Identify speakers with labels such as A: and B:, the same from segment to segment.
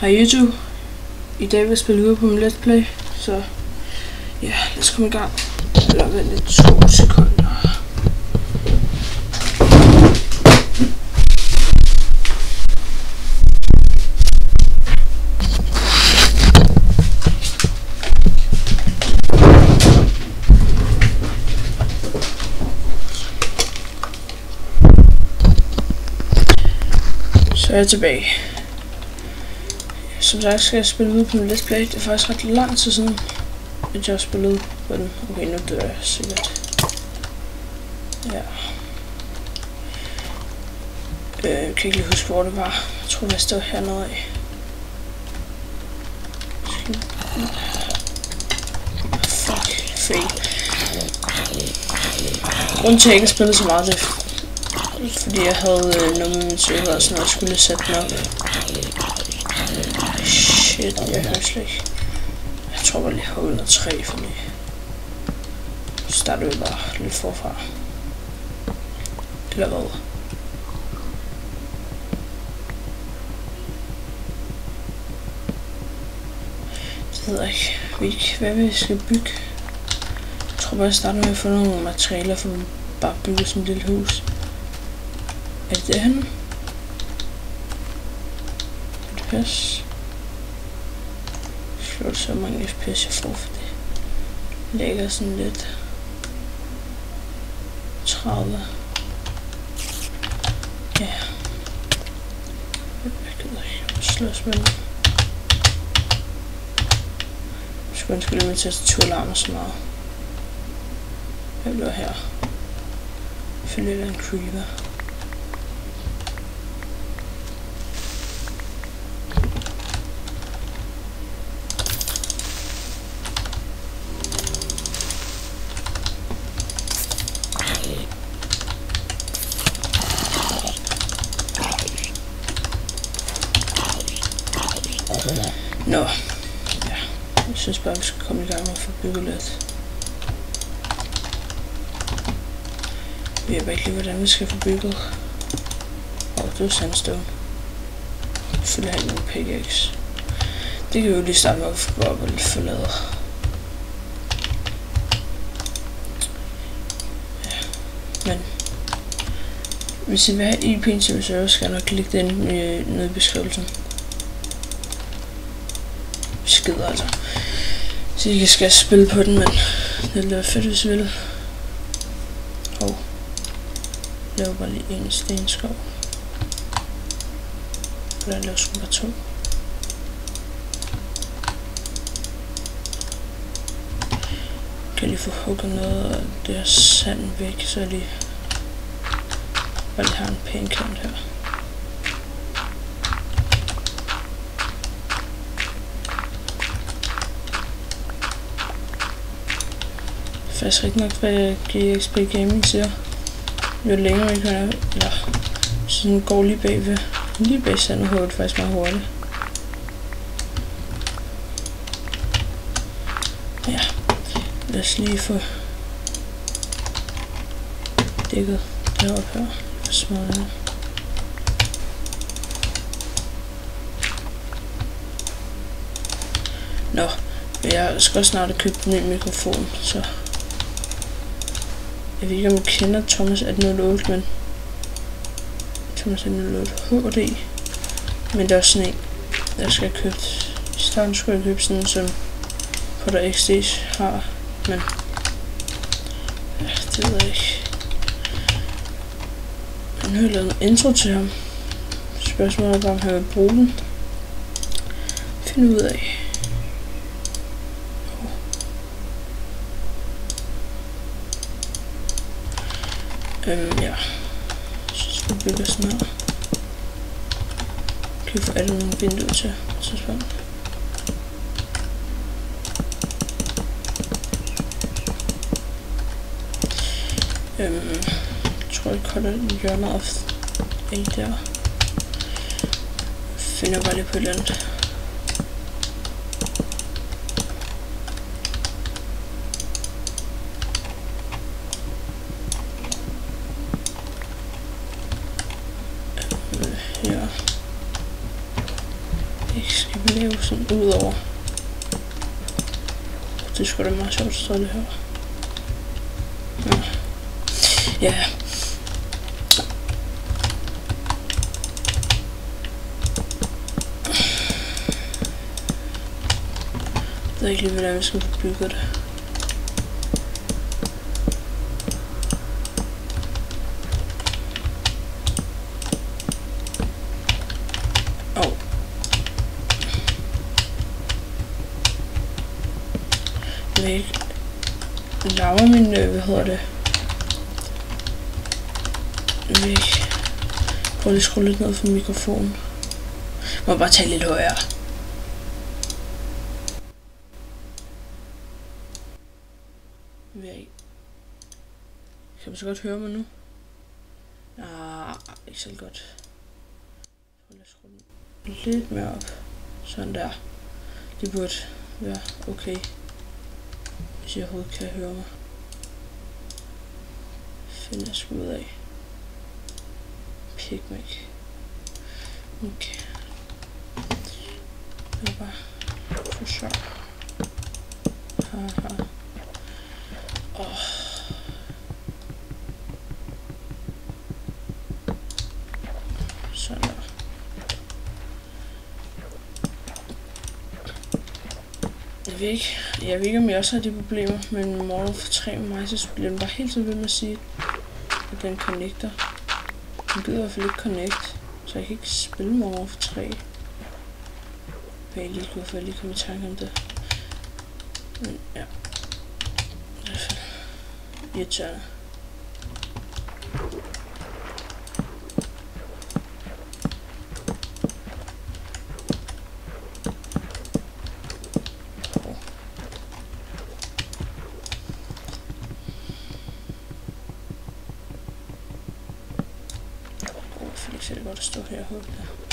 A: Hej YouTube. I dag vil jeg spille videre på min Let's Play, så ja, lad os komme i gang. Eller vent lidt to sekunder. Så er jeg tilbage. Som sagt skal jeg spille ud på min Let's Play. Det er faktisk ret lang tid siden, at jeg har spillet på den. Okay, nu dør jeg sikkert. Ja. Øh, jeg kan ikke lige huske, hvor det var. Jeg tror, jeg stod hernede af. Fuck, fail. Grunden til, at jeg ikke spillet så meget, det er fordi jeg havde øh, noget med min server og sådan noget, jeg skulle sætte den op. Shit, jeg hører slet ikke. Jeg tror bare lige har 103 for mig. Så starter vi bare lidt forfra. Eller hvad? Det ved jeg ikke. Ikke, hvad vi skal bygge. Jeg tror bare, jeg starter med at få nogle materialer for bare bygge sådan et lille hus. Er det derhen? Er det pas? Slår det så mange FPS jeg får for det. ligger sådan lidt 30. Ja. Jeg gider ikke slås med det. Jeg skulle ønske, at min tastatur larmer så meget. Jeg bliver her. Jeg føler lidt af en creeper. Nå, ja. Jeg synes bare, vi skal komme i gang med at få bygget lidt. Vi ved bare ikke lige, hvordan vi skal få bygget. Oh, det er sandstone. Har jeg nogle pickaxe. Det kan vi jo lige starte med at gå op og lidt få lavet. Ja, men hvis I vil have IP'en til server, skal jeg nok lægge den nede i beskrivelsen skider altså. Så I skal spille på den, men det ville være fedt, hvis I vil. Hov. Lav bare lige en stenskov. Der laver sgu bare to. Kan lige få hugget noget af det her sand væk, så jeg lige bare lige har en pæn kant her. Faktisk rigtig nok, hvad GXP Gaming siger. Jo længere vi kan, eller sådan går lige bagved, lige bag sandet faktisk meget hurtigt. Ja, lad os lige få dækket deroppe her. For. Nå, jeg skal snart have købt en ny mikrofon, så jeg ved ikke, om du kender Thomas 1808, men Thomas 1808 HD. Men det er også sådan en, jeg skal købe... I starten skulle jeg købe sådan som Potter XD's har, men ja, det ved jeg ikke. Men nu har jeg lavet en intro til ham. Spørgsmålet er bare, om han vil bruge den. Find ud af. Øhm, ja. Så skal vi bygge sådan her. Kan vi få alle nogle vinduer til på tidspunkt. Øhm, jeg tror, jeg cutter hjørnet af af der. Finder bare lige på et eller andet. Skal man lave sådan ud over. Det skulle da meget sjovt at stå det her. Ja. ja. Jeg ved ikke lige, hvordan vi skal bygge det. Jeg ved ikke. Min, øh, hvad hedder det? Jeg ved. Prøv lige at skrue lidt ned for mikrofonen. Må jeg bare tale lidt højere. Jeg. Kan man så godt høre mig nu? Ah, ikke så godt. Prøv lige at skrue lidt mere op. Sådan der. Det burde være okay. Hvis jeg overhovedet kan høre mig. Finder jeg sgu ud af. Pigmac. Okay. Det er bare for sjov. Haha. Åh. Sådan der. Jeg ved ikke, jeg ved ikke om jeg også har de problemer, men Model for 3 med mig, så bliver den bare helt tiden ved med at sige, at den connecter. Den gider i hvert fald ikke connect, så jeg kan ikke spille Model for 3. Jeg lige ikke, hvorfor jeg lige kom i tanke om det. Men ja. I hvert fald. irriterende. Silverstone hier runter.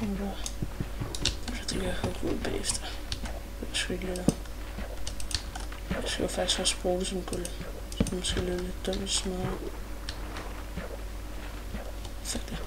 A: Det er sgu ikke lidt. Jeg skal jo faktisk også bruge det som gulv. Så måske lidt dumt dumt at smadre. Fuck det.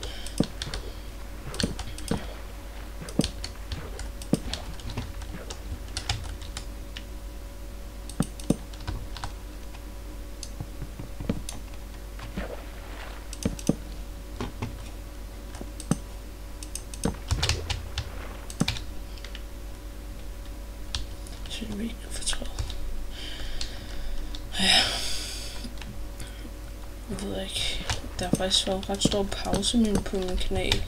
A: Så det er ikke fortræd. Ja. Jeg ved ikke. Der har faktisk været ret stor pause min på min kanal.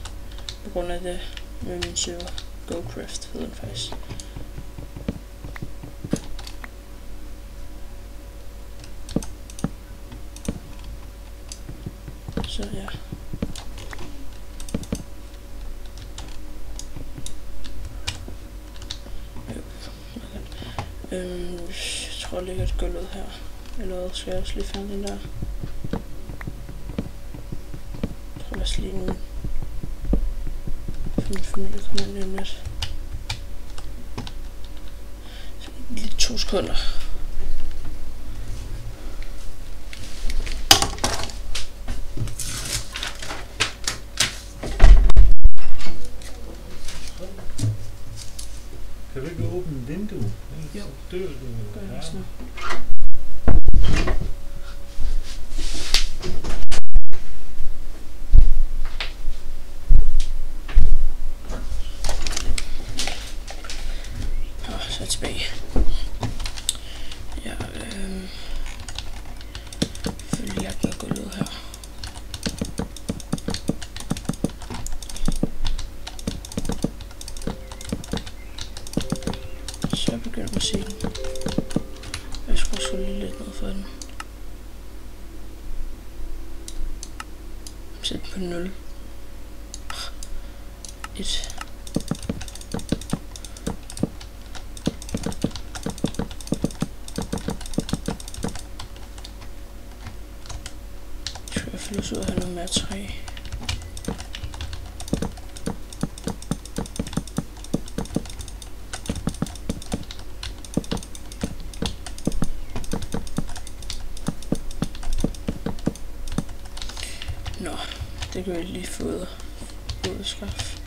A: På grund af det med min server. GoCraft hedder den faktisk. Så ja. Øhm, jeg tror, jeg at et ud her. Eller skal jeg også lige finde den der? Jeg tror også lige. For min familie kommer lige om lidt. Så Lige to sekunder.
B: Kan du ikke åbne et vindue?
A: Jo.
B: Dør du?
A: Gør jeg
B: Ja.
A: også nu. Jeg tilbage. Ja, øhm... Her. Så vi begynder musikken. Jeg skulle også lige lidt ned for den. Sæt på 0. 1. Jeg skal i hvert fald også ud og have noget mere træ. Nå, det kan vi lige få ud, af skaffe.